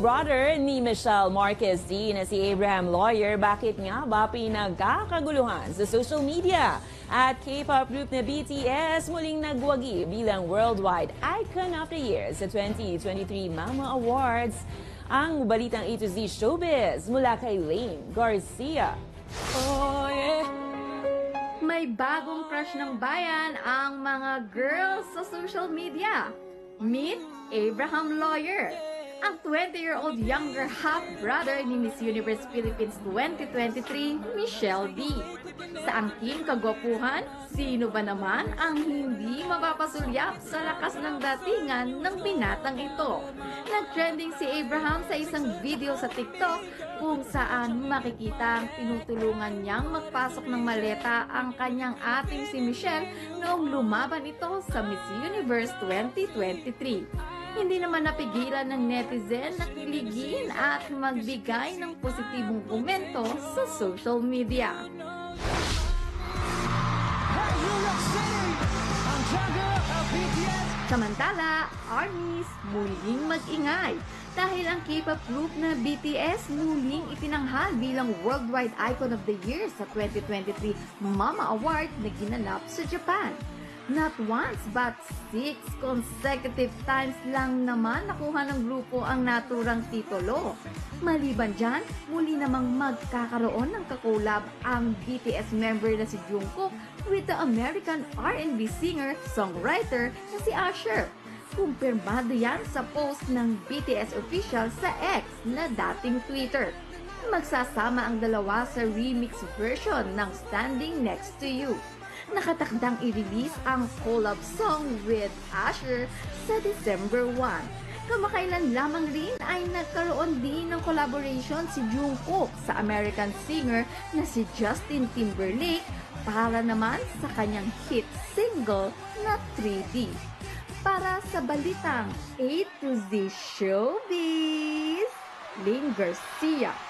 half-brother ni Michelle Marquez D na si Abraham Lawyer, bakit nga ba pinagkakaguluhan sa social media? At K-pop group na BTS muling nagwagi bilang Worldwide Icon of the Year sa 2023 Mama Awards. Ang balitang A to Z Showbiz mula kay Lane Garcia. Oh, yeah. May bagong crush ng bayan ang mga girls sa social media. Meet Abraham Lawyer, ang 20-year-old younger half-brother ni Miss Universe Philippines 2023, Michelle D. Sa angking kagwapuhan, sino ba naman ang hindi mapapasulyap sa lakas ng datingan ng binatang ito? Nag-trending si Abraham sa isang video sa TikTok kung saan makikita ang tinutulungan niyang magpasok ng maleta ang kanyang ating si Michelle noong lumaban ito sa Miss Universe 2023 hindi naman napigilan ng netizen na kiligin at magbigay ng positibong komento sa social media. Samantala, ARMYs muling mag-ingay dahil ang K-pop group na BTS muling itinanghal bilang Worldwide Icon of the Year sa 2023 Mama Award na ginanap sa Japan. Not once but six consecutive times lang naman nakuha ng grupo ang naturang titulo. Maliban dyan, muli namang magkakaroon ng kakolab ang BTS member na si Jungkook with the American R&B singer-songwriter na si Usher. Kumpirmado yan sa post ng BTS official sa X na dating Twitter. Magsasama ang dalawa sa remix version ng Standing Next to You nakatakdang i-release ang collab song with Asher sa December 1. Kamakailan lamang rin ay nagkaroon din ng collaboration si Jungkook sa American singer na si Justin Timberlake para naman sa kanyang hit single na 3D. Para sa balitang A to Z Showbiz, Ling Garcia.